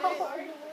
hard.